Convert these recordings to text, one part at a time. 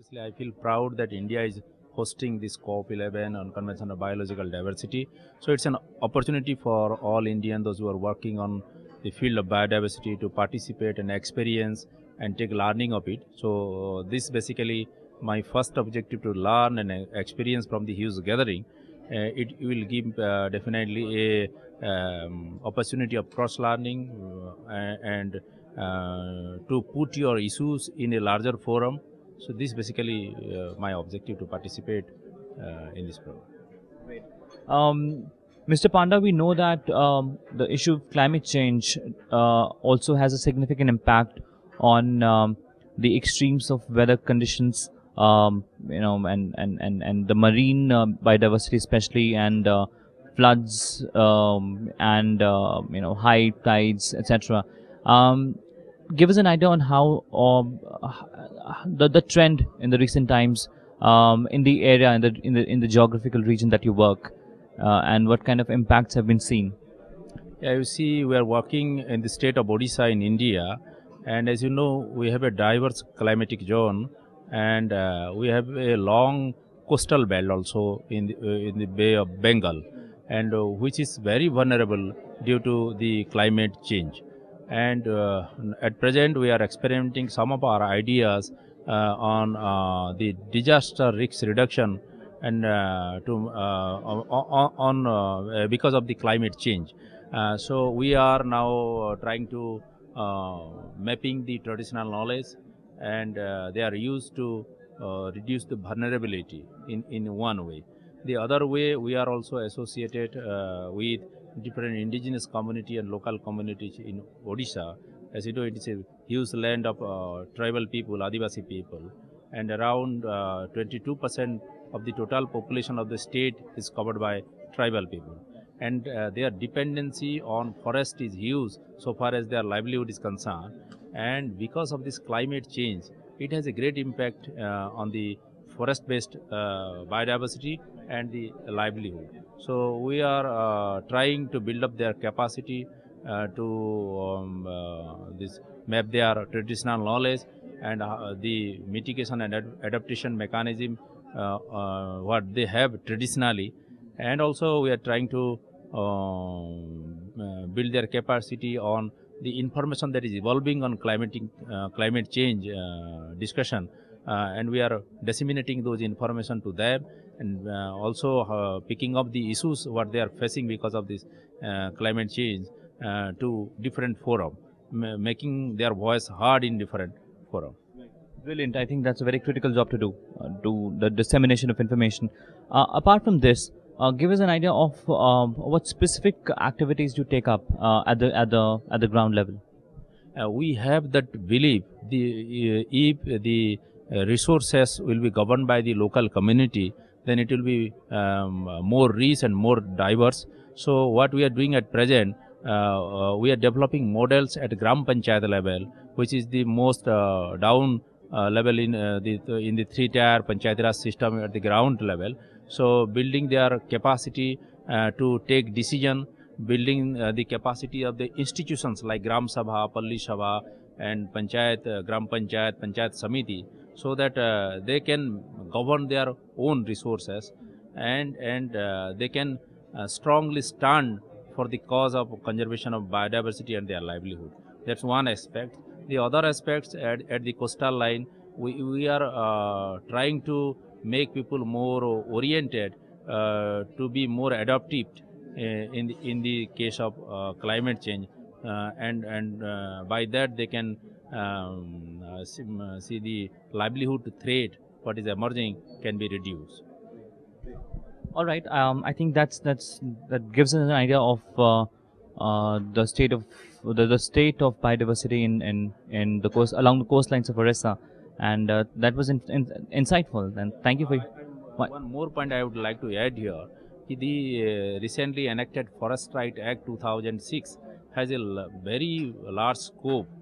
I feel proud that India is hosting this COP11 on Convention on Biological Diversity. So it's an opportunity for all Indians, those who are working on the field of biodiversity, to participate and experience and take learning of it. So this basically my first objective to learn and experience from the huge gathering. Uh, it will give uh, definitely a um, opportunity of cross learning uh, and uh, to put your issues in a larger forum. So this basically uh, my objective to participate uh, in this program. Um, Mr. Panda, we know that um, the issue of climate change uh, also has a significant impact on um, the extremes of weather conditions, um, you know, and, and, and, and the marine uh, biodiversity especially, and uh, floods, um, and, uh, you know, high tides, etc. Um, give us an idea on how um, the, the trend in the recent times um, in the area, in the, in the, in the geographical region that you work, uh, and what kind of impacts have been seen? Yeah, you see, we are working in the state of Odisha in India, and as you know, we have a diverse climatic zone, and uh, we have a long coastal belt also in the, uh, in the Bay of Bengal, and uh, which is very vulnerable due to the climate change. And uh, at present, we are experimenting some of our ideas uh, on uh, the disaster risk reduction and to on, on because of the climate change. So we are now trying to mapping the traditional knowledge, and uh, they are used to uh, reduce the vulnerability in in one way. The other way, we are also associated uh, with different indigenous community and local communities in Odisha. As you know, it is a huge land of uh, tribal people, Adivasi people, and around 22% of the total population of the state is covered by tribal people. And uh, their dependency on forest is huge so far as their livelihood is concerned. And because of this climate change, it has a great impact uh, on the forest-based uh, biodiversity and the livelihood. So we are uh, trying to build up their capacity uh, to um, this map their traditional knowledge and the mitigation and ad- adaptation mechanism what they have traditionally and also we are trying to um, uh, build their capacity on the information that is evolving on climatic, uh, climate change uh, discussion and we are disseminating those information to them and uh, also uh, picking up the issues what they are facing because of this uh, climate change uh, to different forum ma- making their voice heard in different forum Brilliant. I think that's a very critical job to do, uh, do the dissemination of information. Uh, apart from this, uh, give us an idea of um, what specific activities you take up uh, at the at the at the ground level. uh, we have that belief the uh, if the uh, resources will be governed by the local community then it will be um, more rich and more diverse. So what we are doing at present uh, uh, we are developing models at gram panchayat level which is the most uh, down uh, level in uh, the in the three tier panchayat system at the ground level. So building their capacity uh, to take decision building uh, the capacity of the institutions like Gram Sabha, Palli Sabha, and Panchayat, uh, Gram Panchayat, Panchayat Samiti, so that uh, they can govern their own resources and and uh, they can uh, strongly stand for the cause of conservation of biodiversity and their livelihood. That's one aspect. The other aspects at, at the coastal line, we, we are uh, trying to make people more oriented uh, to be more adaptive uh, in the, in the case of climate change and and by that they can um, see, uh, see the livelihood threat what is emerging can be reduced All right. Um, I think that's that's that gives us an idea of uh, uh, the state of the, the state of biodiversity in in, in the coast along the coastlines of Orissa, and uh, that was in, in, insightful. And thank you for. What? One more point I would like to add here. The uh, recently enacted Forest Right Act 2006 has a l- very large scope, uh,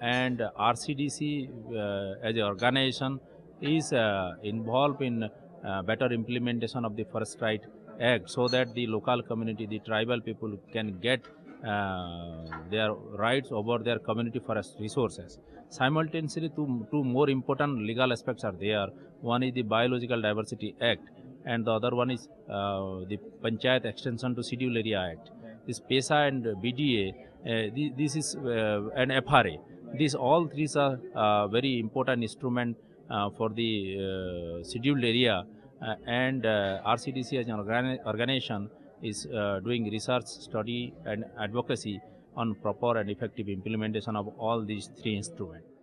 and RCDC uh, as an organization is uh, involved in uh, better implementation of the Forest Right Act, so that the local community, the tribal people, can get uh, their rights over their community forest resources. Simultaneously, two, two more important legal aspects are there. One is the Biological Diversity Act, and the other one is uh, the Panchayat Extension to Schedule Area Act. This PESA and BDA, uh, this is uh, an FRA. These all three are uh, very important instrument for the scheduled area, and RCDC as an organi- organization is doing research, study, and advocacy on proper and effective implementation of all these three instruments.